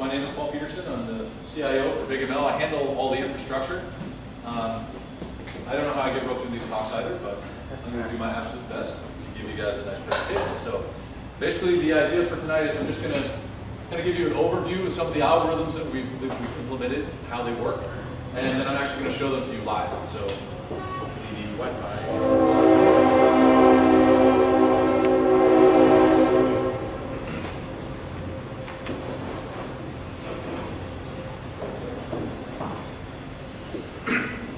my name is Paul Peterson. I'm the CIO for BigML. I handle all the infrastructure. Um, I don't know how I get roped into these talks either, but I'm going to do my absolute best to give you guys a nice presentation. So basically the idea for tonight is I'm just going to kind of give you an overview of some of the algorithms that we've, that we've implemented, how they work, and then I'm actually going to show them to you live. So hopefully the Wi-Fi.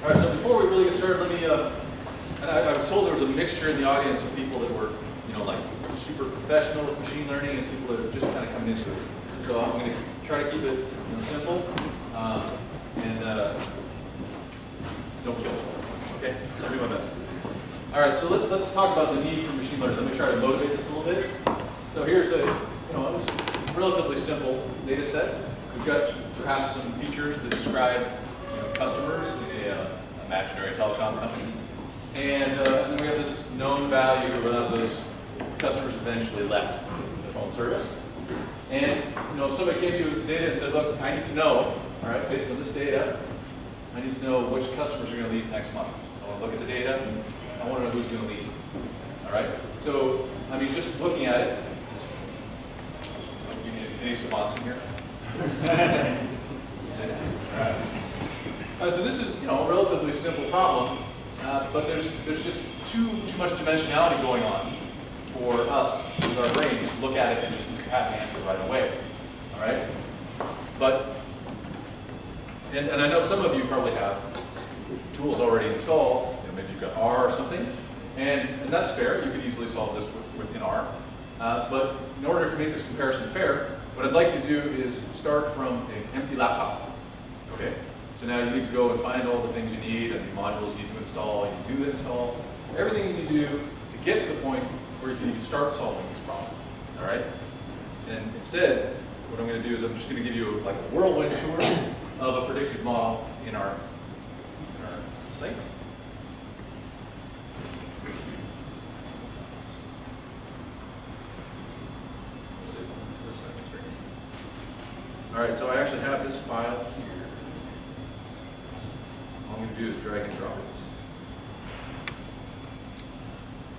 All right, so before we really get started, let me, uh, and I, I was told there was a mixture in the audience of people that were, you know, like super professional with machine learning and people that are just kind of coming into it. So I'm going to try to keep it you know, simple uh, and uh, don't kill it. Okay, so I'll do my best. All right, so let, let's talk about the need for machine learning. Let me try to motivate this a little bit. So here's a, you know, a relatively simple data set. We've got perhaps some features that describe you know, customers in a uh, imaginary telecom company. And, uh, and then we have known value where those customers eventually left the phone service. And you know, if somebody came to you with data and said, look, I need to know, all right, based on this data, I need to know which customers are going to leave next month. I want to look at the data, and I want to know who's going to leave. All right? So, I mean, just looking at it, any savants in here? all right. Uh, so this is, you know, a relatively simple problem, uh, but there's there's just too too much dimensionality going on for us with our brains to look at it and just have an answer right away. All right? But and, and I know some of you probably have tools already installed. You know, maybe you've got R or something, and and that's fair. You could easily solve this with, within R. Uh, but in order to make this comparison fair, what I'd like to do is start from an empty laptop. Okay. So now you need to go and find all the things you need and the modules you need to install. You do the install. Everything you do to get to the point where you can start solving this problem. All right? And instead, what I'm going to do is I'm just going to give you like a whirlwind tour of a predictive model in our, in our site. All right, so I actually have this file here. All I'm going to do is drag and drop it.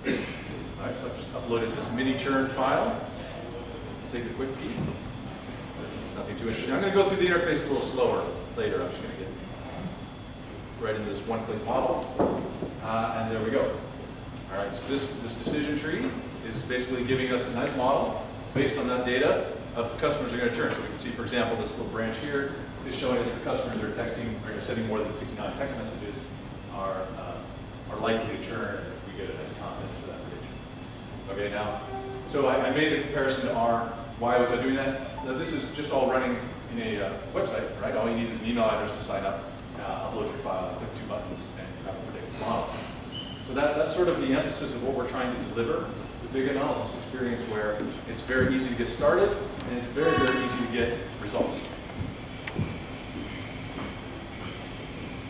All right, so I've just uploaded this mini churn file. Take a quick peek. Nothing too interesting. I'm going to go through the interface a little slower later. I'm just going to get right into this one-click model. Uh, and there we go. All right, so this, this decision tree is basically giving us a nice model based on that data of the customers are going to churn. So we can see, for example, this little branch here is showing us the customers are texting or sending more than 69 text messages are, uh, are likely to churn we get a nice confidence for that. Okay, now, so I, I, made the comparison to R. Why was I doing that? Now, this is just all running in a uh, website, right? All you need is an email address to sign up, uh, upload your file, click two buttons, and you have a predictive model. So that, that's sort of the emphasis of what we're trying to deliver the big analysis experience where it's very easy to get started and it's very, very easy to get results.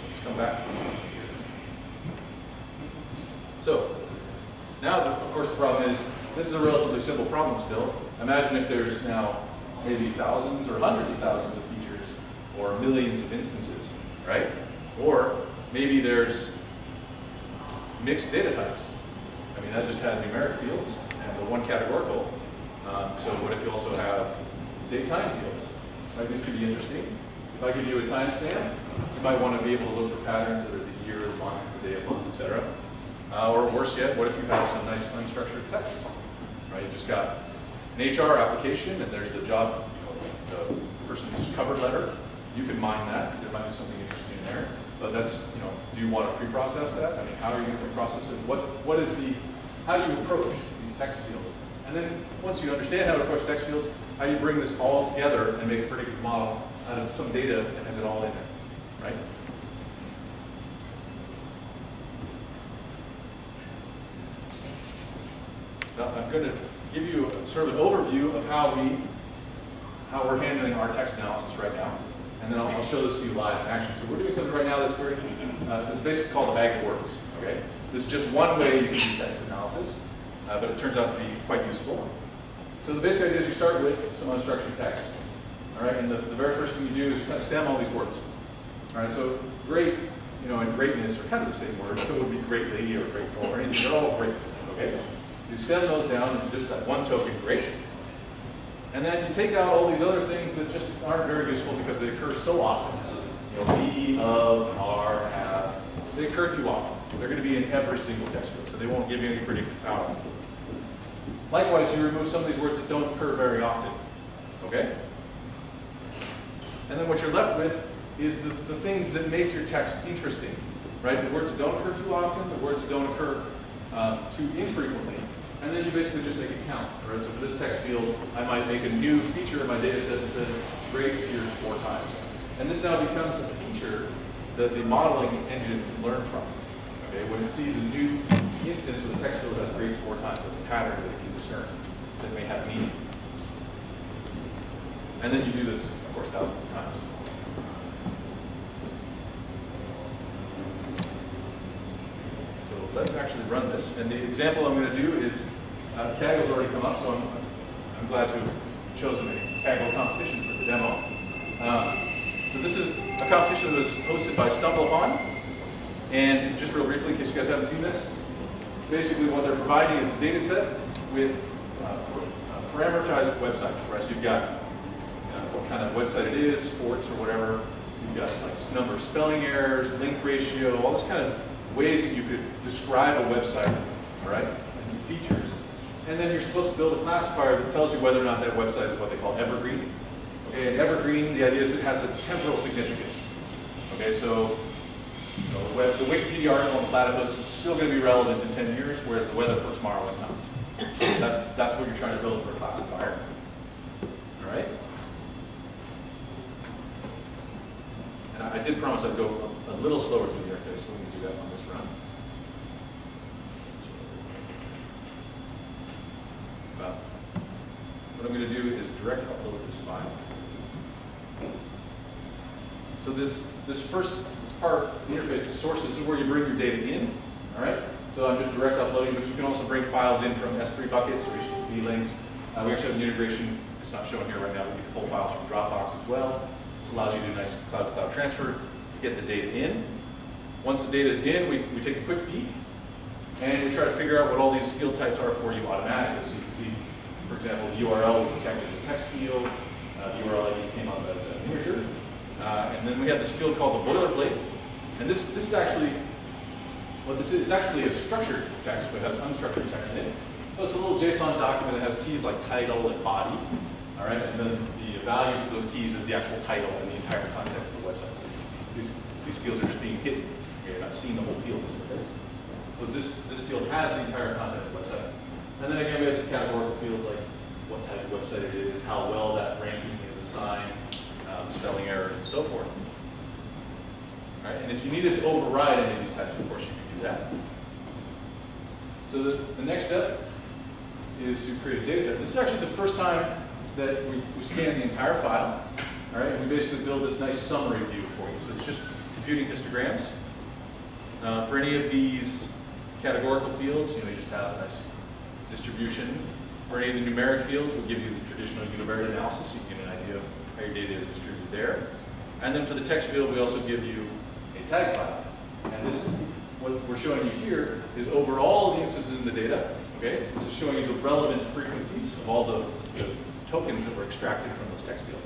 Let's come back. So, now, of course, the problem is, this is a relatively simple problem still. Imagine if there's now maybe thousands or hundreds of thousands of features or millions of instances, right? Or maybe there's mixed data types. I mean, that just had numeric fields and the one categorical. Um, so what if you also have date time fields? Right, these could be interesting. If I give you a timestamp, you might want to be able to look for patterns that are the year, the month, the day of month, etc. Uh, or worse yet, what if you have some nice unstructured text? Right, you just got an HR application and there's the job, you know, the person's cover letter. You can mine that. There might be something interesting in there. But that's, you know, do you want to pre-process that? I mean, how are you going to pre-process it? What, what is the, how do you approach these text fields? And then once you understand how to approach text fields, how do you bring this all together and make a predictive model out of some data and has it all in there, right? Now, I'm going to give you a, sort of an overview of how we, how we're handling our text analysis right now and then I'll, I'll, show this to you live in action. So we're doing something right now that's very, uh, it's basically called the bag of words, okay? This is just one way you can do text analysis, uh, but it turns out to be quite useful. So the basic idea is you start with some unstructured text, All right, and the, the very first thing you do is kind of stem all these words. All right, so great, you know, and greatness are kind of the same word. So it would be greatly or grateful or anything. They're all great. Okay, you stem those down into just that one token, great. And then you take out all these other things that just aren't very useful because they occur so often. You know, be, of, are, have. They occur too often. They're going to be in every single text field, so they won't give you any predictive power. Likewise, you remove some of these words that don't occur very often. Okay? And then what you're left with is the, the things that make your text interesting. Right? The words that don't occur too often, the words that don't occur uh, too infrequently. And then you basically just make it count. Right? So for this text field, I might make a new feature in my data set that says great appears four times. And this now becomes a feature that the modeling engine can learn from. Okay? When it sees a new instance with a text field that has great four times, it's a pattern that it can discern that may have meaning. And then you do this, of course, thousands of times. So let's actually run this. And the example I'm going to do is, uh, Kaggle's already come up, so I'm, I'm glad to have chosen a Kaggle competition for the demo. Uh, so this is a competition that was hosted by StumbleUpon. And just real briefly, in case you guys haven't seen this, basically what they're providing is a data set with uh, uh, parameterized websites, right? So you've got what kind of website it is, sports or whatever. You've got like number of spelling errors, link ratio, all this kind of ways that you could describe a website, all right, and features. And then you're supposed to build a classifier that tells you whether or not that website is what they call evergreen. Okay, and evergreen, the idea is it has a temporal significance. Okay, so you know, the Wikipedia article on platypus is still going to be relevant in 10 years, whereas the weather for tomorrow is not. So that's, that's what you're trying to build for a classifier. All right? And I, I did promise I'd go a, a, little slower through the interface, so let me do that on this run. Well, what I'm going to do is direct upload this file. So this, this first part, the interface, the source, this is where you bring your data in, all right? So I'm just direct uploading, but you can also bring files in from S3 buckets or HTTP links. Uh, we actually have an integration, it's not shown here right now, but you can pull files from Dropbox as well. This allows you to do nice cloud-to-cloud -cloud transfer to get the data in. Once the data is in, we, we take a quick peek, and we try to figure out what all these field types are for you automatically. So you can see, for example, the URL we checked as a text field, uh, the URL ID came up as an integer, uh, and then we have this field called the boilerplate, and this, this is actually, what this is, it's actually a structured text, but it has unstructured text in it. So it's a little JSON document that has keys like title and body, all right? And then the value for those keys is the actual title and the entire content of the website. These, these fields are just being hidden. You're not seeing the whole field as it is. So this, this field has the entire content of the website. And then again, we have these categorical fields like what type of website it is, how well that ranking is assigned, um, spelling error, and so forth. Right? And if you needed to override any of these types, of course, you could do that. So the, the next step is to create a data set. This is actually the first time that we, we scan the entire file. All right, and we basically build this nice summary view for you. So it's just computing histograms. Uh, for any of these categorical fields, you know, you just have a nice distribution. For any of the numeric fields, we'll give you the traditional univariate analysis, so you can get an idea of how your data is distributed there. And then for the text field, we also give you a tag file. And this, what we're showing you here, is over all the instances in the data. Okay, this is showing you the relevant frequencies of all the, the tokens that were extracted from those text fields.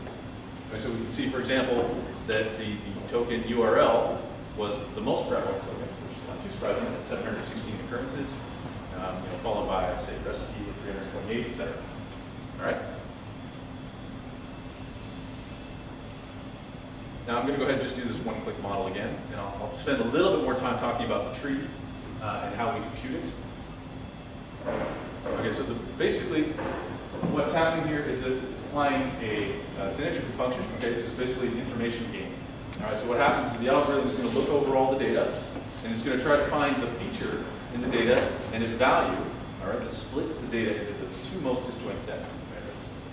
Okay, so we can see, for example, that the, the token URL was the most prevalent token, which is not too surprising, at 716 occurrences, um, you know, followed by, say, recipe 328, et cetera. All right? Now I'm going to go ahead and just do this one-click model again, and I'll, I'll, spend a little bit more time talking about the tree uh, and how we compute it. Okay, so the, basically what's happening here is that it's applying a, uh, it's an entropy function, okay, this is basically an information gain. All right, so what happens is the algorithm is going to look over all the data, and it's going to try to find the feature in the data and its value, all right, that splits the data into the two most disjoint sets, right,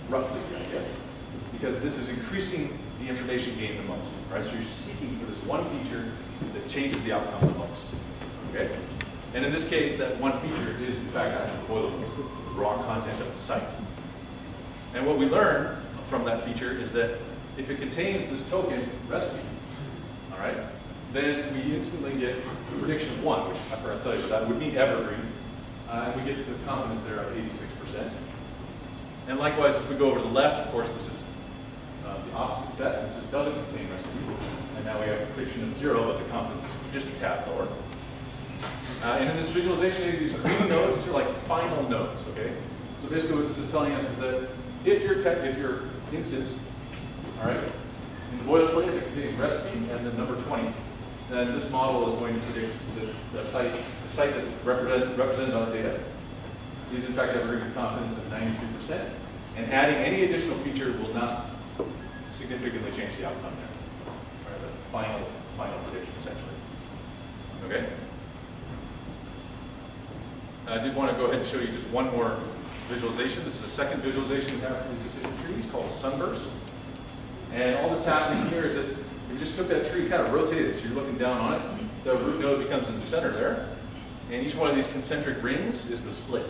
roughly the idea. Because this is increasing the information gained the most, right? So you're seeking for this one feature that changes the outcome the most, okay? And in this case, that one feature is, in fact, actually boilerplate, the raw content of the site. And what we learn from that feature is that if it contains this token recipe, all right, then we instantly get a prediction of one, which I forgot to tell you, but that would mean evergreen. Uh, and we get the confidence there of 86%. And likewise, if we go over to the left, of course, this is uh, the opposite set. This is, doesn't contain recipe. And now we have a prediction of zero, but the confidence is just a tad lower. Uh, and in this visualization, these green nodes, these are like final nodes, okay? So basically what this is telling us is that if your, if your instance, all right, in the boilerplate it contains recipe and the number 20, then this model is going to predict the, the site, the site that represent, represented on the data is in fact have a good confidence of 93%. And adding any additional feature will not significantly change the outcome there. All right, that's the final, final prediction essentially. Okay? I did want to go ahead and show you just one more visualization. This is the second visualization we have for these decision trees called Sunburst. And all that's happening here is that we just took that tree, kind of rotated it, so you're looking down on it. The root node becomes in the center there. And each one of these concentric rings is the split.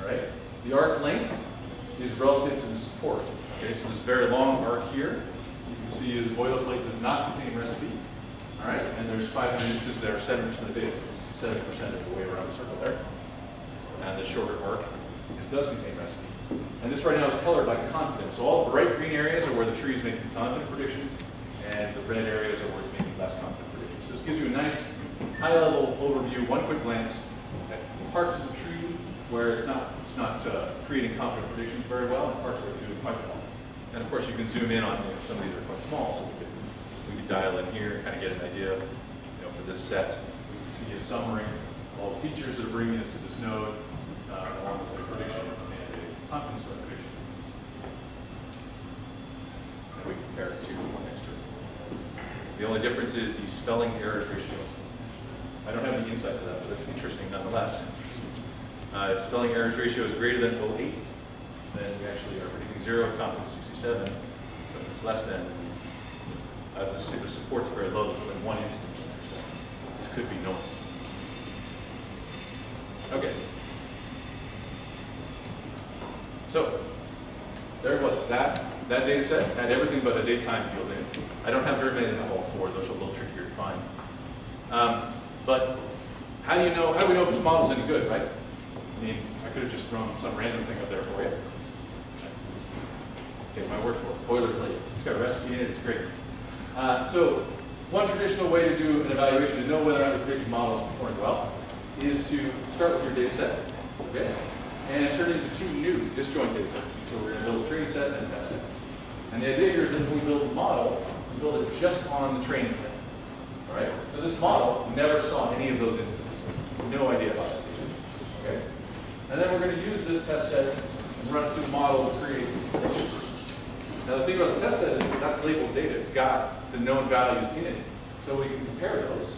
All right? The arc length is relative to the support. Okay, so this very long arc here, you can see is boilerplate does not contain recipe. All right, and there's 500 instances there, 7% of the data. So 70% of the way around the circle there. And the shorter arc is, does contain recipe. And this right now is colored by confidence. So all bright green areas are where the tree is making confident predictions, and the red areas are where it's making less confident predictions. So this gives you a nice high-level overview, one quick glance at parts of the tree where it's not, it's not uh, creating confident predictions very well, and parts where it's doing quite well. And of course, you can zoom in on you some of these are quite small, so we could, we could dial in here and kind of get an idea. You know, for this set, we can see a summary of all the features that are bringing us to this node, uh, along with a prediction and a confidence prediction. And we compare it to one next to it. The only difference is the spelling errors ratio. I don't have the insight for that, but it's interesting nonetheless. Uh, if spelling errors ratio is greater than 0.8, then we actually are predicting zero, of confidence 67. So if it's less than, uh, the, the support's very low, in one instance in there, so this could be noise. Okay. So, there was. That, that data set had everything but a date time field in. I don't have very many that have all four. Those are a little trickier to find. Um, but how do you know, how do we know if this model's any good, right? I mean, I could have just thrown some random thing up there for you. Take my word for it. Boilerplate. It's got a recipe in it. It's great. Uh, so one traditional way to do an evaluation to know whether or not the predictive model is performing well is to start with your data set, okay, and turn it into two new disjoint data sets. So we're going to build a training set and a test set. And the idea here is that when we build a model, we build it just on the training set. All right. So this model never saw any of those instances. No idea about it. Okay. And then we're going to use this test set and run it through the model to create Now the thing about the test set is that that's labeled data. It's got the known values in it. So we can compare those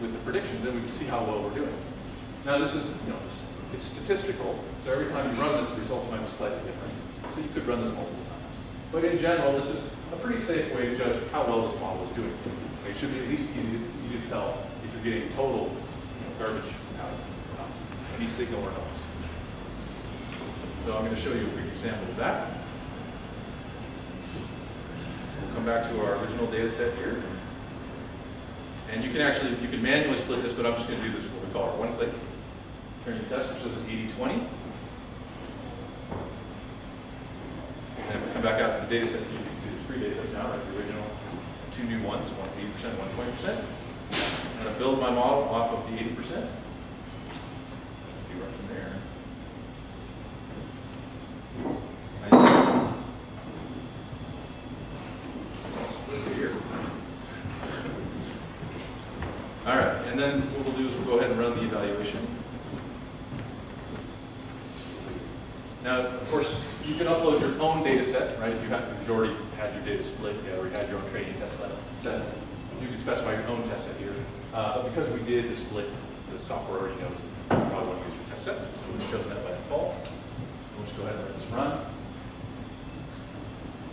with the predictions and we can see how well we're doing. Now this is, you know, it's statistical. So every time you run this, the results might be slightly different. So you could run this multiple. But in general, this is a pretty safe way to judge how well this model is doing. It should be at least easy, easy to tell if you're getting total you know, garbage out of any signal or noise. So I'm going to show you a quick example of that. So we'll come back to our original data set here. And you can actually, you can manually split this, but I'm just going to do this what we call our one-click training test, which is an 80-20. And if we come back out to the data set, you can see there's three data sets now, right? The original, two new ones, one 80%, one 20%. I'm going to build my model off of the 80%. If you've already had your data split, you already had your own training test set, you can specify your own test set here. Uh, but because we did the split, the software already knows that you probably want to use your test set, so we've chosen that by default. We'll just go ahead and let this run.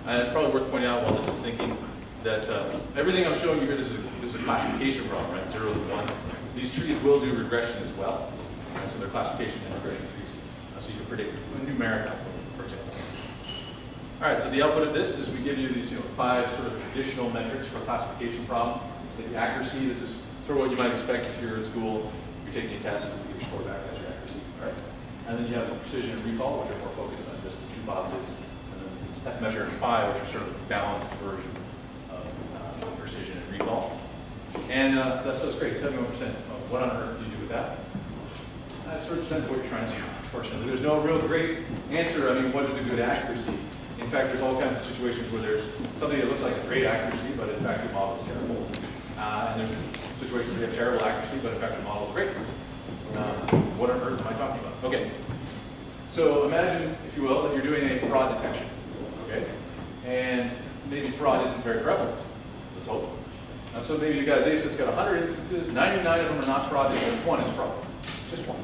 And it's probably worth pointing out while this is thinking that uh, everything I'm showing you here, this is, a, this is a classification problem, right? Zeros and ones. These trees will do regression as well. Right? So they're classification and regression trees. Uh, so you can predict numeric output. All right, so the output of this is we give you these you know, five sort of traditional metrics for a classification problem. The accuracy, this is sort of what you might expect if you're in school, you're taking a test, you get your score back, as your accuracy, right? And then you have the precision and recall, which are more focused on just the two positives. And then this F measure and phi, which are sort of a balanced version of uh, precision and recall. And uh, that's, that's great, 71%. What on earth do you do with that? That sort of depends what you're trying to do, unfortunately. There's no real great answer. I mean, what is a good accuracy? In fact, there's all kinds of situations where there's something that looks like great accuracy, but in fact the model is terrible. Uh, and there's situations where you have terrible accuracy, but in fact the model is great. Uh, what on earth am I talking about? Okay. So imagine, if you will, that you're doing a fraud detection. Okay? And maybe fraud isn't very prevalent. Let's hope. Uh, so maybe you've got a data that's got 100 instances, 99 of them are not fraud, and just one is fraud. Just one.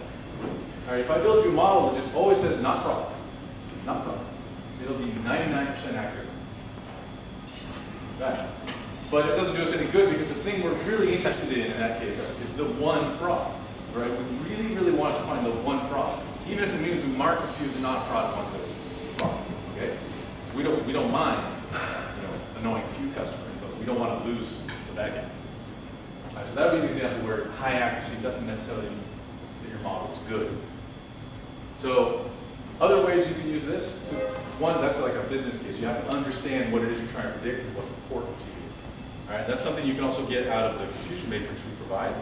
All right, if I build you a model that just always says not fraud, not fraud, it'll be 99% accurate. Right. But it doesn't do us any good because the thing we're really interested in in that case is the one fraud. Right? We really, really want to find the one fraud. Even if it means we mark a few of the non-fraud ones as fraud. Okay? We don't we don't mind, you know, annoying a few customers, but we don't want to lose the bad guy. Right, so that would be an example where high accuracy doesn't necessarily mean that your model is good. So other ways you can use this, so one, that's like a business case. You have to understand what it is you're trying to predict and what's important to you. All right, that's something you can also get out of the confusion matrix we provide,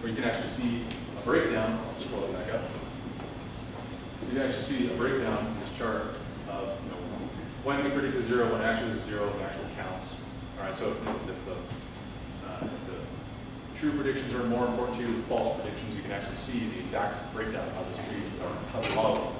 where you can actually see a breakdown. I'll scroll it back up. So you can actually see a breakdown in this chart of you know, when we predict a zero, when actually is a zero, when actual counts. All right, so if, the, uh, if the true predictions are more important to you than false predictions, you can actually see the exact breakdown of this tree, or how the model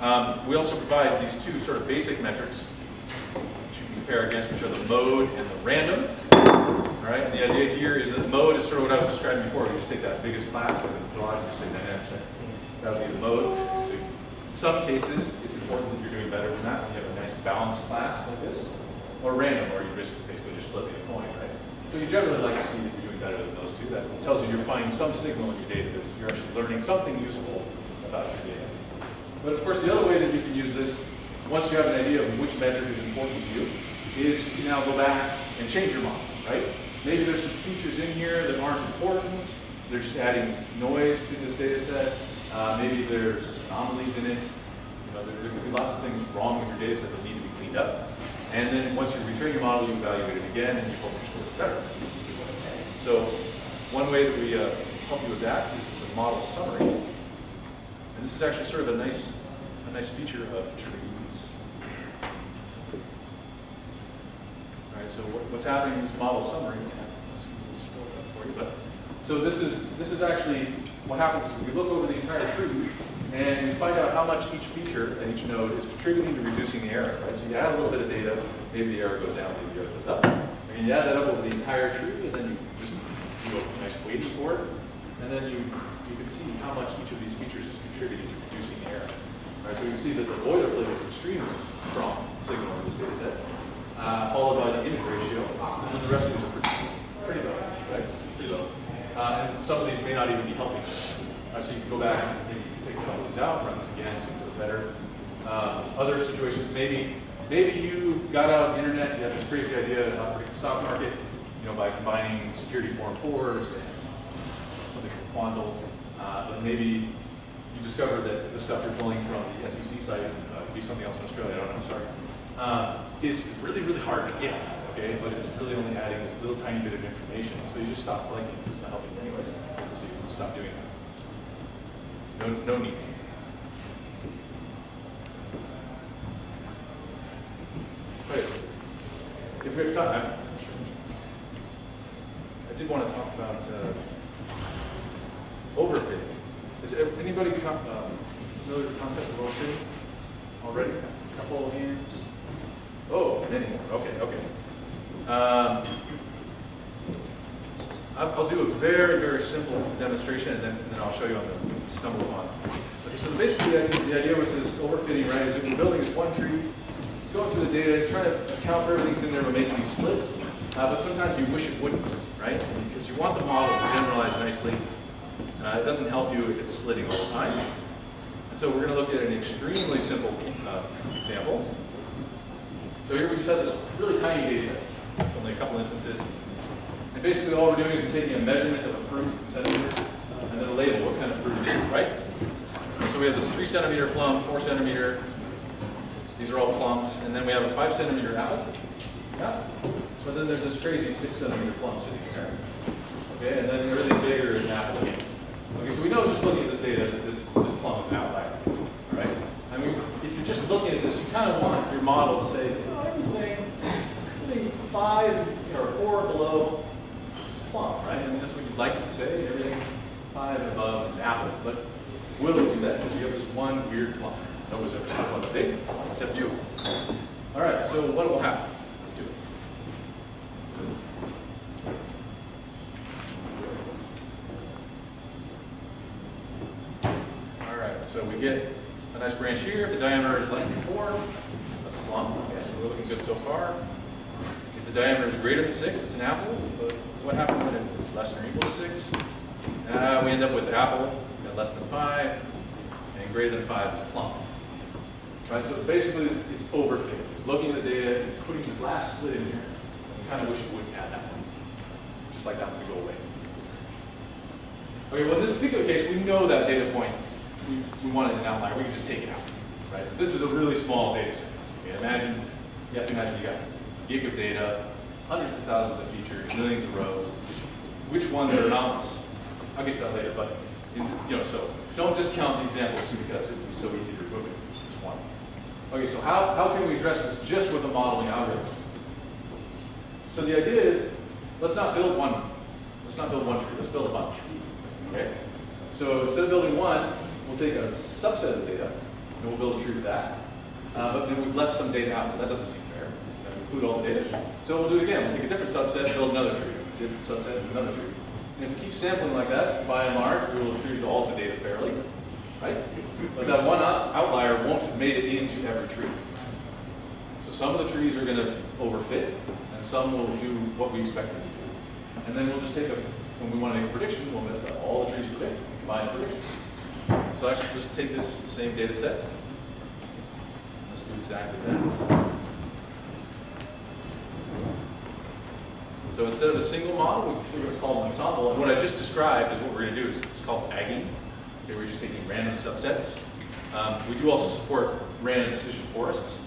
um, we also provide these two sort of basic metrics, which you can compare against, which are the mode and the random. All right, and the idea here is that mode is sort of what I was describing before. You just take that biggest class, like the philology, and just say 99%. That would be the mode. So in some cases, it's important that you're doing better than that. You have a nice balanced class like this, or random, or you're just basically just flipping a coin, right? So you generally like to see that you're doing better than those two. That tells you you're finding some signal in your data that you're actually learning something useful about your data. But of course, the other way that you can use this, once you have an idea of which metric is important to you, is you now go back and change your model, right? Maybe there's some features in here that aren't important. They're just adding noise to this data set. Uh, maybe there's anomalies in it. You know, there, there could be lots of things wrong with your data set that need to be cleaned up. And then once you return your model, you evaluate it again, and you hope your score better. So one way that we uh, help you with that is the model summary. And this is actually sort of a nice, a nice feature of trees. All right, so what, what's happening in this model summary, for you, but so this is this is actually what happens is we look over the entire tree and we find out how much each feature at each node is contributing to reducing the error, right? So you add a little bit of data, maybe the error goes down, maybe the error goes up. And you add that up over the entire tree, and then you just do a nice weighting for it, and then you you can see how much each of these features is contributing to reducing error. Right, so you can see that the boilerplate is extremely strong signal in this data set, uh, followed by the image ratio, and then the rest of these are pretty, pretty low, right? Pretty low. Uh, and some of these may not even be helping. Uh, so you can go back and maybe take a couple of these out, run this again, see if it's better. Uh, other situations, maybe maybe you got out of the internet, you had this crazy idea to predict the stock market, you know, by combining security form fours and something from Quandl. Uh, but maybe you discover that the stuff you're pulling from the SEC site, uh, could be something else in Australia, I don't know, sorry, uh, is really, really hard to get, okay? But it's really only adding this little tiny bit of information. So you just stop collecting it. It's not helping anyways. So you can stop doing that. No, no need. Right. If we have time, I did want to talk about uh. Is anybody uh, familiar with the concept of overfitting already? A couple of hands. Oh, many more. Okay, okay. Um, I'll do a very, very simple demonstration, and then, and then I'll show you on the StumbleUpon. Okay, so basically, the idea with this overfitting, right, is that we're building this one tree. It's going through the data. It's trying to account for everything's in there by making these splits. Uh, but sometimes you wish it wouldn't, right? Because you want the model to generalize nicely. Uh, it doesn't help you if it's splitting all the time. So we're going to look at an extremely simple uh, example. So here we just have this really tiny data set. It's only a couple instances. And basically all we're doing is we're taking a measurement of a fruit in centimeters and then a label, what kind of fruit it is, right? So we have this three centimeter plum, four centimeter, these are all plums, and then we have a five centimeter apple. Yeah. But then there's this crazy six centimeter plum sitting there. Okay, and then everything bigger apple again. Okay, so we know just looking at this data that this, this plum is an outlier. right? I mean, if you're just looking at this, you kind of want your model to say, know, everything, everything five or four below is plum, right? I mean, that's what you'd like to say. Everything five above is apples. But will it do that? Because you have this one weird plum. Nobody's ever seen one big, except you. All right, so what will happen? Let's do it. All right, so we get a nice branch here. If the diameter is less than four, that's a plum. Okay, we're looking good so far. If the diameter is greater than six, it's an apple. So what happens when it's less than or equal to six? Uh, we end up with apple at less than five, and greater than five is plum. Right, so basically it's overfitting. It's looking at the data, it's putting this last slit in here. I kind of wish it wouldn't add that one. Just like that one to go away. Okay, well in this particular case, we know that data point, we, we wanted an outlier, we can just take it out. Right? This is a really small set. Okay, imagine, you have to imagine you got gig of data, hundreds of thousands of features, millions of rows. Which ones are anomalous? I'll get to that later, but in, you know, so don't discount the example just because it would be so easy to remove it. Just one. Okay, so how, how can we address this just with a modeling algorithm? So the idea is, let's not build one, let's not build one tree, let's build a bunch. Okay? So instead of building one, we'll take a subset of data, and we'll build a tree with that. Uh, but then we've left some data out, that doesn't seem fair. We include all the data. So we'll do it again. We'll take a different subset, build another tree. Different subset, another tree. And if we keep sampling like that, by and large, we will treat all the data fairly, right? But that one outlier won't have made it into every tree. So some of the trees are going to overfit, and some will do what we expect them to do. And then we'll just take a, when we want to make a prediction, we'll make all the trees predict, combine prediction. So should just take this same data set. Let's do exactly that. So instead of a single model, we figure what's called an ensemble. And what I just described is what we're going to do. Is it's called bagging. Okay, we're just taking random subsets. Um, we do also support random decision forests.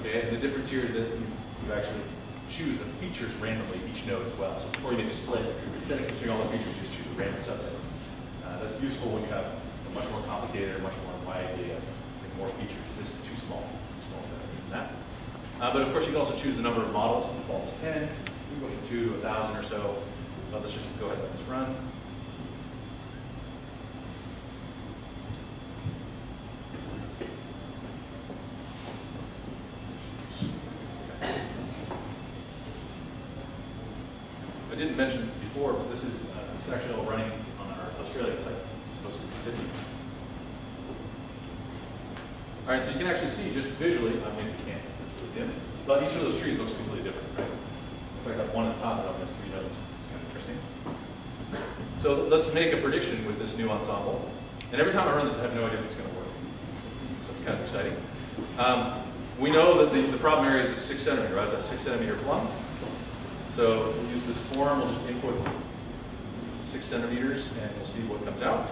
Okay, and the difference here is that you, you actually choose the features randomly each node as well. So before you make a split, instead of considering all the features, you just choose a random subset. Uh, that's useful when you have much more complicated much more wide data with more features. This is too small. Too small that. Uh, but of course, you can also choose the number of models. The default is 10 we go from two to a thousand or so. But let's just go ahead and let this run. I didn't mention before, but this is a sectional running on our Australian site. Supposed to be Sydney. All right, so you can actually see just visually, I mean, you can't, it's really dim, but each of those trees looks completely different, right? If I got one at the top and it has three nodes. It's kind of interesting. So let's make a prediction with this new ensemble. And every time I run this, I have no idea if it's going to work. So it's kind of exciting. Um, we know that the, the problem area is the six centimeter, right? It's a six centimeter plum. So we'll use this form, we'll just input six centimeters and we'll see what comes out.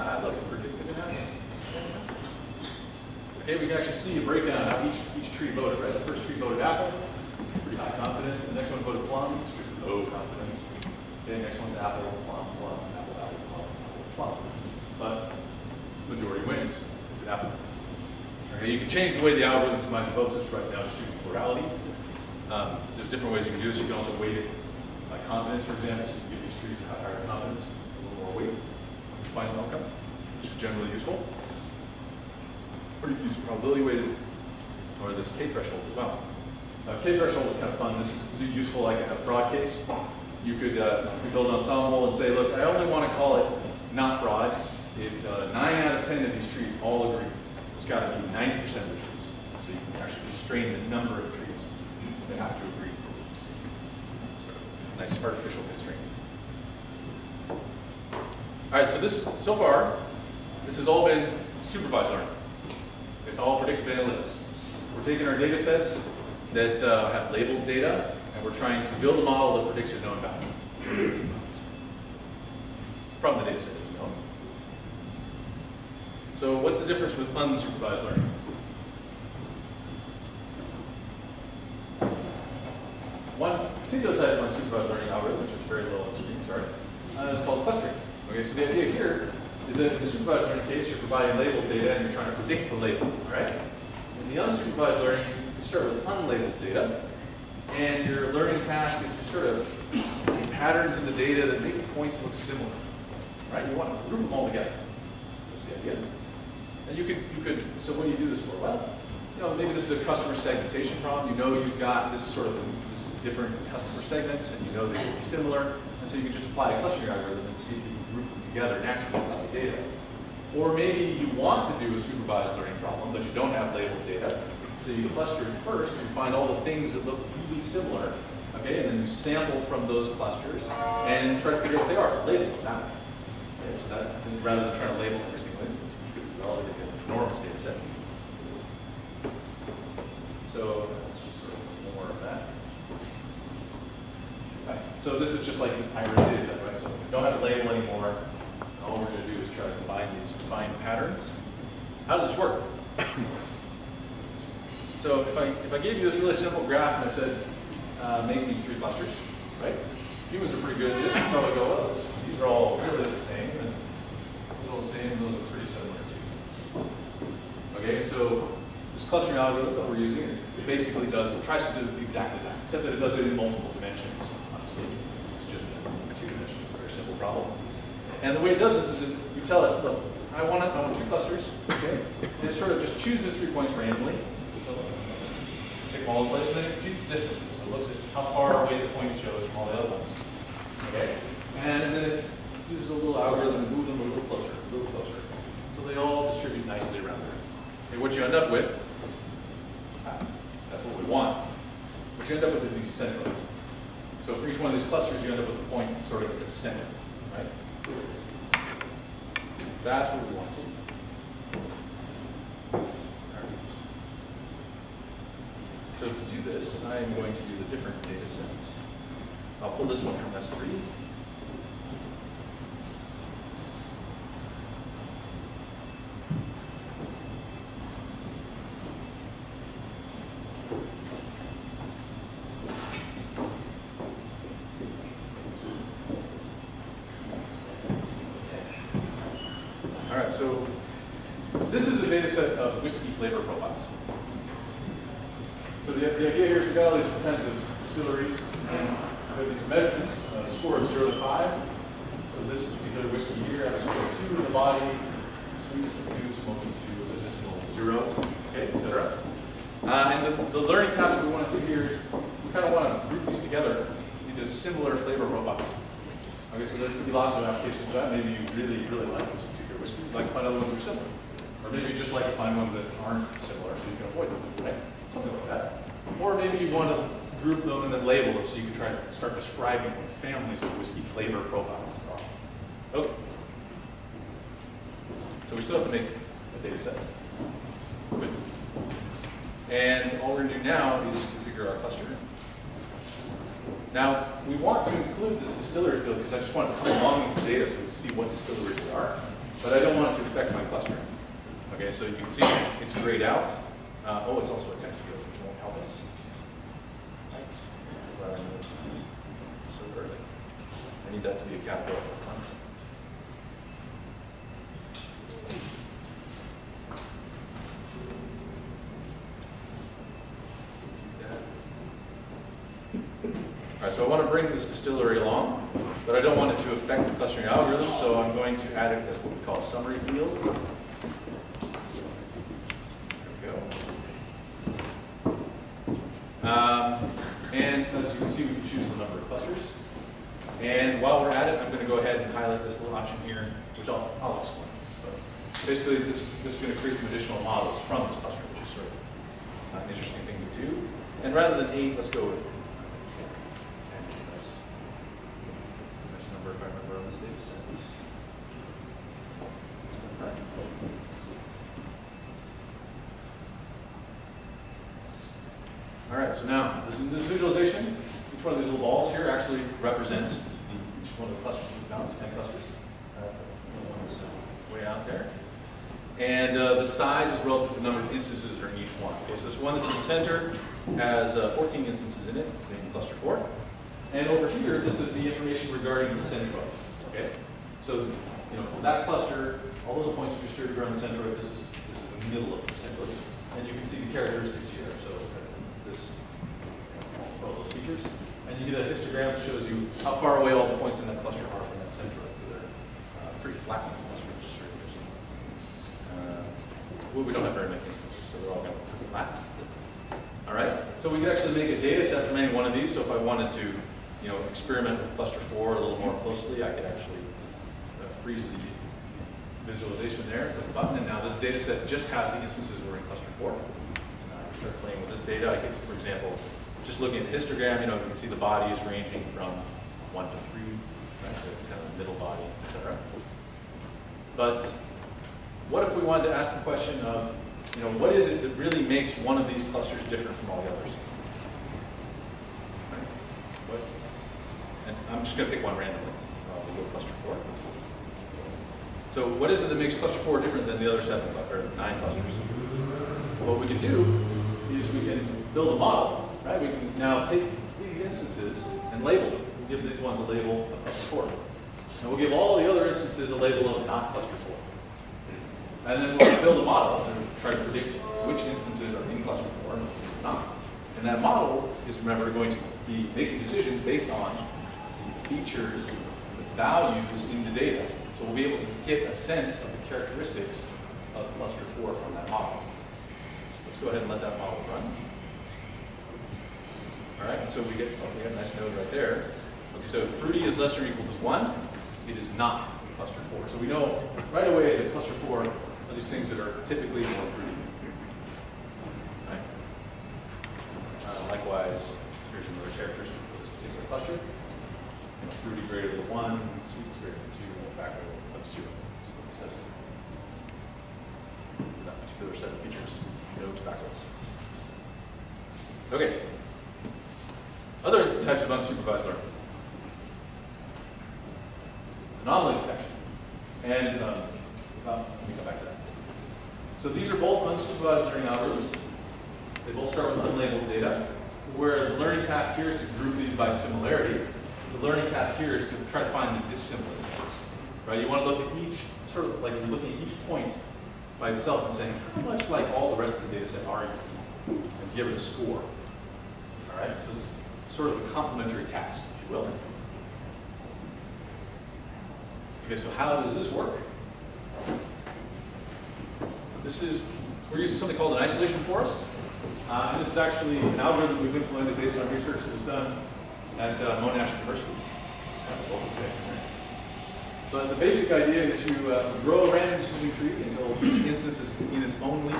Look, it predicted it. Okay, we can actually see a breakdown of each, each tree voted, right? The first tree voted apple, pretty high confidence. The next one voted plum, extremely low confidence. Okay, next one's apple, plum, plum, apple, apple, plum, plum. But majority wins. It's an apple. Okay, you can change the way the algorithm combines votes. It's right now shooting plurality. Um, there's different ways you can do this. You can also weight it by confidence, for example. So you can give these trees a higher confidence, a little more weight. Final outcome, which is generally useful. Or you use probability weighted, or this k-threshold as well. Uh, K-threshold was kind of fun. This is useful like in a fraud case. You could uh, build an ensemble and say, look, I only want to call it not fraud if uh, 9 out of 10 of these trees all agree. It's got to be 90% of the trees. So you can actually constrain the number of trees that have to agree. Of nice artificial constraints. All right, so this, so far, this has all been supervised learning. It's all predictive analytics. We're taking our data sets that uh, have labeled data, and we're trying to build a model that predicts a known value from the data set that's known. So what's the difference with unsupervised learning? One particular type of unsupervised learning algorithm, which is very low on the screen, sorry, uh, is called clustering. Okay, so the idea here is that in the supervised learning case, you're providing labeled data and you're trying to predict the label, right? In the unsupervised learning, you start with unlabeled data, and your learning task is to sort of find patterns in the data that make the points look similar, right? You want to group them all together. That's the idea. And you could, you could, so what do you do this for? Well, you know, maybe this is a customer segmentation problem. You know you've got this sort of this different customer segments, and you know they should be similar, so you can just apply a clustering algorithm and see if you can group them together naturally by the data. Or maybe you want to do a supervised learning problem, but you don't have labeled data, so you cluster it first and find all the things that look really similar, okay, and then you sample from those clusters and try to figure out what they are, label them that way. Okay, so that, rather than trying to label every single instance, which could be relatively enormous data set. So that's just sort of more of that. Right. So this is just like the iris data set, right? So we don't have to label anymore. All we're going to do is try to combine these and find patterns. How does this work? so if I, if I gave you this really simple graph and I said, uh, make these three clusters, right? Humans are pretty good at this. You probably go, well, this, these are all really the same, and those are all the same, those are pretty similar too. Okay, so this clustering algorithm that we're using it basically does, it tries to do exactly that, except that it does it in multiple dimensions. Obviously, it's just two dimensions, a very simple problem. And the way it does this is you tell it, look, I want it, I want two clusters, okay? And it sort of just chooses three points randomly. Pick all the places, and then it the distances. So it looks at how far away the point shows from all the other ones. Okay? And then it uses a little algorithm to move them a little closer, a little closer. So they all distribute nicely around there. And what you end up with, ah, that's what we want. What you end up with is these centroids. So for each one of these clusters, you end up with a point sort of at the center, right? That's what we want to see. So to do this, I am going to use a different data set. I'll pull this one from S3. All right, so this is a data set of whiskey flavor profiles. So the, the idea here is we've got all these kinds of distilleries, and we have these measurements, uh, score of 0 to 5. So this particular whiskey here has a score of 2 in the body, sweetness of 2, smoking 2, medicinal 0, okay, et cetera. Uh, and the, the learning task that we want to do here is we kind of want to group these together into similar flavor profiles. Okay, so there could be lots of applications of that. Maybe you really, really like this particular whiskey. You'd like to find other ones that are similar. Or maybe you just like to find ones that aren't similar so you can avoid them, right? Something like that. Or maybe you want to group them and then label them so you can try to start describing what families of whiskey flavor profiles are. Okay. So we still have to make a data set. Good. And all we're going to do now is configure our cluster. Now, we want to include this distillery field because I just want to come along with the data so we can see what distilleries are. But I don't want it to affect my clustering. Okay, so you can see it's grayed out. Uh, oh, it's also a text field, which won't help us. Right. So early. I need that to be a capital concept. All right, so I want to bring this distillery along, but I don't want it to affect the clustering algorithm, so I'm going to add it as what we call a summary field. There we go. Um, and as you can see, we can choose the number of clusters. And while we're at it, I'm going to go ahead and highlight this little option here, which I'll, I'll explain. But basically, this, this is going to create some additional models from this cluster, which is sort of an interesting thing to do. And rather than eight, let's go with 10. 10 is a nice, nice number if I remember on this data set. Right. All right, so now, this, this visualization, each one of these little balls here actually represents each one of the clusters we found, 10 clusters. Uh, one's uh, way out there. And uh, the size is relative to the number of instances that are in each one. Okay, so this one that's in the center has uh, 14 instances in it. It's named cluster 4. And over here, this is the information regarding the centroid. Okay, so you know for that cluster, all those points are distributed around the centroid. This is this is the middle of the centroid, and you can see the characteristics here. So this and you get a histogram that shows you how far away all the points in that cluster are from that centroid. So they're uh, pretty flat in the cluster, just right here. Uh, well, we don't have very many instances, so they're all going to be flat. All right, so we could actually make a data set from any one of these. So if I wanted to you know, experiment with cluster four a little more closely, I could actually uh, freeze the visualization there, click a button, and now this data set just has the instances we're in cluster four. And I start playing with this data. I could, for example, just looking at the histogram, you know, you can see the body is ranging from one to three, right, kind of the middle body, etc. But what if we wanted to ask the question of, you know, what is it that really makes one of these clusters different from all the others? And I'm just going to pick one randomly. Uh, we'll go cluster four. So what is it that makes cluster four different than the other seven or nine clusters? What we can do is we can build a model, right? We can now take these instances and label them. We'll give these ones a label of cluster four. And we'll give all the other instances a label of not cluster four. And then we'll build a model to try to predict which instances are in cluster four and not. And that model is, remember, going to be making decisions based on the features, the values in the data. So we'll be able to get a sense of the characteristics of cluster 4 from that model. Let's go ahead and let that model run. All right, so we get, oh, we have a nice node right there. Okay, so fruity is less or equal to 1. It is not cluster 4. So we know right away that cluster 4 are these things that are typically more fruity. Right? Uh, likewise, here's another characteristic for this particular cluster you know, fruity greater than 1, sweet is greater than 2, and a factor of 0. So that particular set of features, no backwards. Okay. Of unsupervised learning. Anomaly detection. And um, well, let me come back to that. So these are both unsupervised learning algorithms. They both start with unlabeled data, where the learning task here is to group these by similarity the learning task here is to try to find the dissimilarities. Right? You want to look at each, sort of like looking at each point by itself and saying, how much like all the rest of the data set are you? And give it a score. All right? So it's sort of a complementary task, if you will. Okay, so how does this work? This is, we're using something called an isolation forest. Uh, and this is actually an algorithm we've implemented based on research that was done at uh, Monash University. But the basic idea is to uh, grow a random decision tree until each instance is in its own leaf.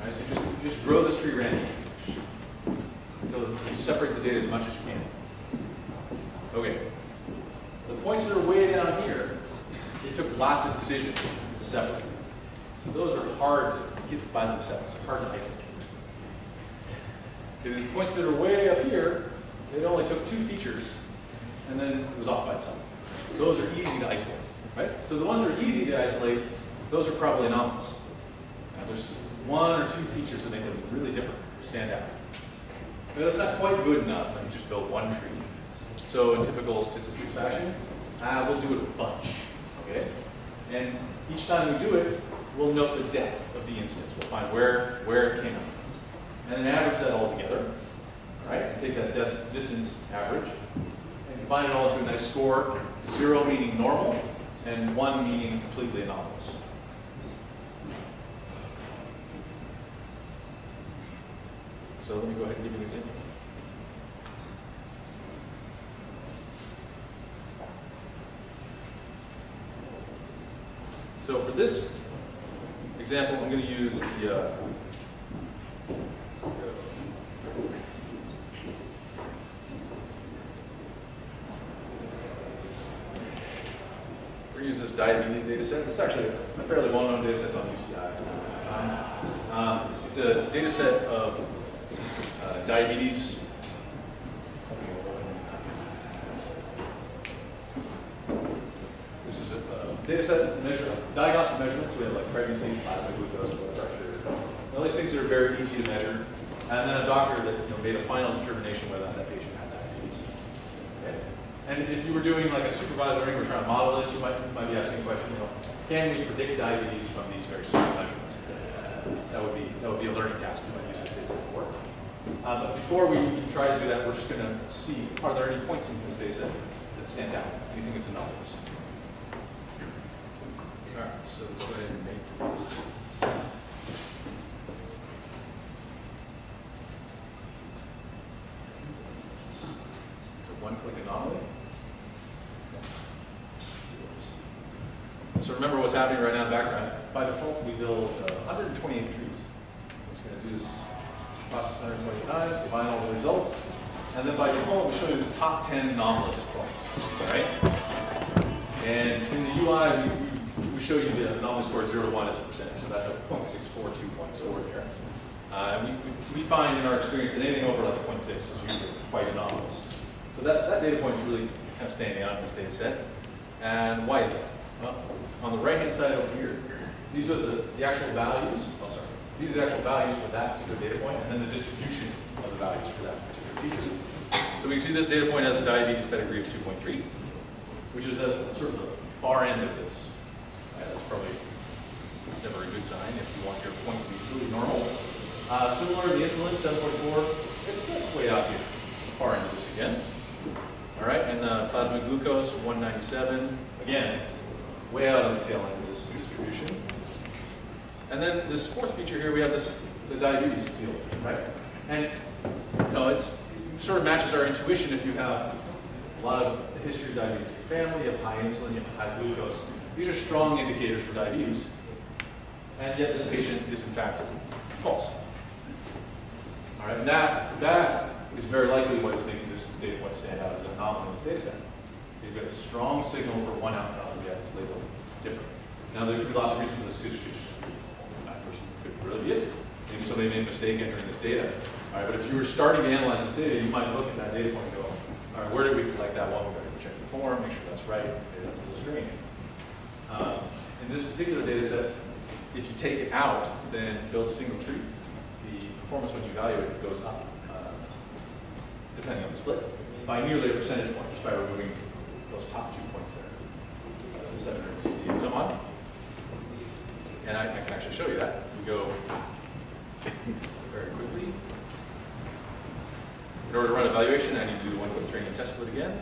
Right, so just, just grow this tree randomly until you separate the data as much as you can. Okay. The points that are way down here, it took lots of decisions to separate. So those are hard to get by themselves, hard to isolate. the points that are way up here, it only took two features, and then it was off by itself. Those are easy to isolate, right? So the ones that are easy to isolate, those are probably anomalous. Now, there's one or two features that make them really different, stand out. That's not quite good enough you just build one tree. So in typical statistics fashion, uh, we'll do it a bunch, okay? And each time we do it, we'll note the depth of the instance. We'll find where, where it came up. And then average that all together right? And take that distance average and combine it all into a nice score, zero meaning normal, and one meaning completely anomalous. So let me go ahead and give you an example. So for this example, I'm going to use the uh, use this diabetes data set. It's actually a fairly well-known data set on UCI. Um, it's a data set of diabetes This is a uh, data set measure diagnostic measurements. We have like pregnancy, plasma glucose, blood pressure. All these things that are very easy to measure. And then a doctor that you know, made a final determination whether that patient had diabetes. Okay. And if you were doing like a supervisor or we're trying to model this, you might, you might be asking the question, you know, can we predict diabetes from these very simple measurements? That would be that would be a learning task you might use this data set for. Uh, but before we try to do that, we're just going to see, are there any points in this data that stand out? Anything that's anomalous? All right, so let's go ahead and make this. It's a one-click anomaly. So remember what's happening right now in the background. By default, we build uh, 128 trees. So it's going to do this process 120 times, combine all the results, and then by default, we show you this top 10 anomalous points, right? And in the UI, we, we show you the anomaly score 0 to 1 as a percentage, so that's a 0.642 point score there. Uh, we, we find in our experience that anything over like 0.6 is usually quite anomalous. So that, that data point is really kind of standing out in this data set. And why is that? Well, on the right-hand side over here, these are the, the actual values. Oh, sorry. These are the actual values for that particular data point, and then the distribution of the values for that particular feature. So we see this data point has a diabetes pedigree of 2.3, which is a sort of the far end of this. That's probably never a good sign if you want your point to be truly normal. Uh, similar the insulin, 7.4, it's, way out here, far of this again. All right, and the plasma glucose, 197, again, way out on the tail end of this distribution. And then this fourth feature here, we have this the diabetes field, right? And you know, it's it sort of matches our intuition if you have a lot of history of diabetes in your family, you have high insulin, you have high glucose. These are strong indicators for diabetes. And yet this patient is in fact false. All right, and that, that is very likely what is making this data point stand out as an anomaly in this data set. You've got a strong signal for one outcome, yet it's labeled different. Now there could be lots of reasons for this. Could, that person could really be it. Maybe somebody made a mistake entering this data. All right, but if you were starting to analyze this data, you might look at that data point and go, all right, where did we collect that one? We're going to check the form, make sure that's right. Okay, that's a little strange. Um, in this particular data set, if you take it out, then build a single tree, the performance when you evaluate it goes up, uh, depending on the split, by nearly a percentage point, just by removing those top two points there, uh, 760 and so on. And I, I can actually show you that. We go very quickly. In order to run evaluation, I need to do one quick training test split again.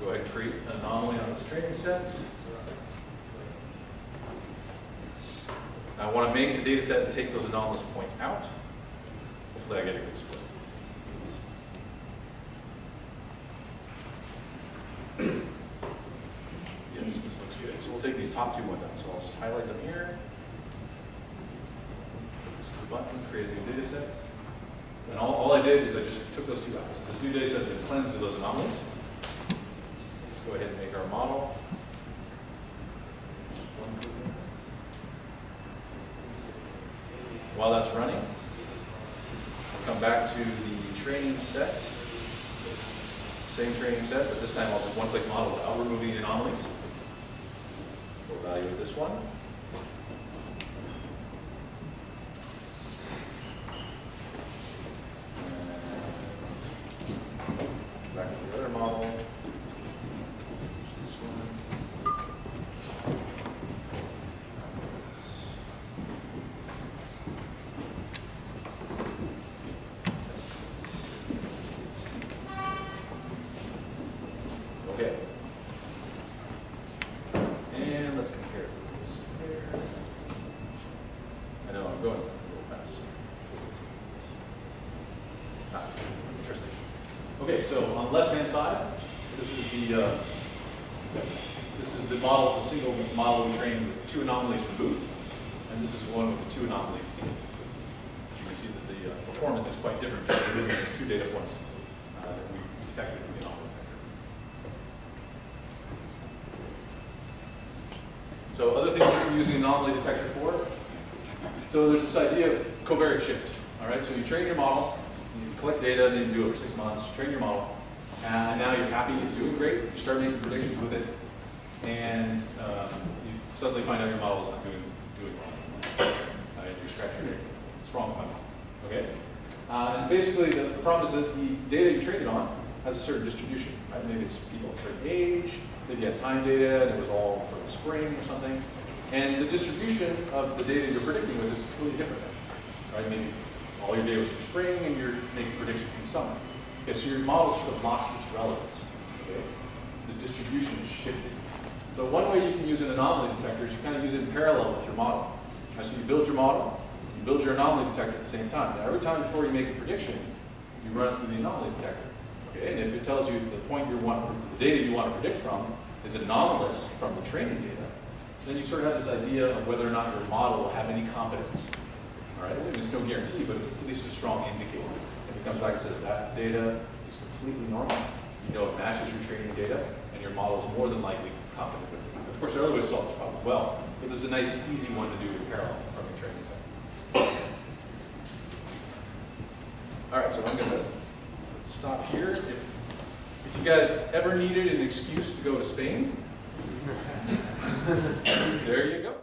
Go ahead and create an anomaly on this training set. I want to make a data set and take those anomalous points out. Hopefully I get a good split. yes, this looks good. So we'll take these top two ones out. So I'll just highlight them here. This the button, create a new data set. And all, all I did is I just took those two out. So this new data set been cleansed of those anomalies. Let's go ahead and make our model. While that's running, we'll come back to the training set. Same training set, but this time I'll just one-click model without removing the anomalies. We'll evaluate this one. And Back to the other model. This one. Okay. And let's compare this here. I know I'm going a little fast. Ah, interesting. Okay, so on the left-hand side, this is the uh, this is the model, the single model we trained with two anomalies removed, and this is one with the two anomalies in it. You can see that the uh, performance is quite different by removing these two data points uh, that we detected with the anomaly detector. So other things that you're using anomaly detector for. So there's this idea of covariate shift. All right, so you train your model, you collect data, then you do it for six months, train your model, and now you're happy, it's doing great, you start making predictions with it, and uh, you suddenly find out your model is not doing, doing well. Uh, you scratch your head, what's wrong with my model, okay? Uh, and basically, the, the problem is that the data you trained it on has a certain distribution, right? Maybe it's people of a certain age, maybe you had time data, and it was all for the spring or something. And the distribution of the data you're predicting with is completely different, right? Maybe all your data was from spring, and you're making predictions from summer. Okay, so your model sort of lost its relevance, okay? The distribution is shifting. So one way you can use an anomaly detector is you kind of use it in parallel with your model. Right, so you build your model, you build your anomaly detector at the same time. Now every time before you make a prediction, you run it through the anomaly detector. Okay, and if it tells you the point you want, the data you want to predict from is anomalous from the training data, then you sort of have this idea of whether or not your model will have any competence. All right, there's no guarantee, but it's at least a strong indicator. If it comes back and says that data is completely normal, you know it matches your training data, and your model is more than likely competent. Of course, there are other ways to solve this problem as well, but this is a nice, easy one to do in parallel from your training set. All right, so I'm going to stop here. If, if you guys ever needed an excuse to go to Spain, there you go.